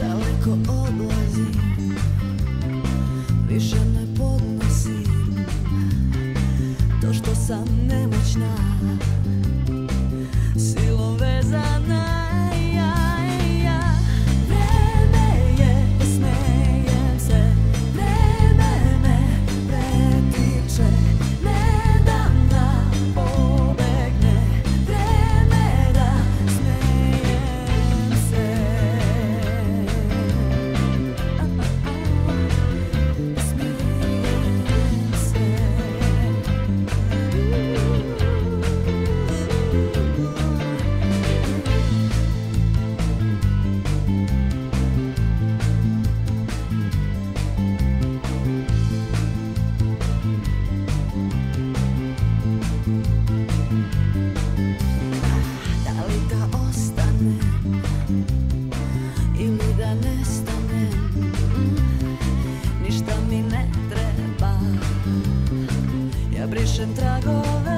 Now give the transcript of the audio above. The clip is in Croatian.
daleko bolje ulazi više ne po za nemoćna naszym dragonem.